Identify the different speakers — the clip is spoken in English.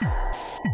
Speaker 1: you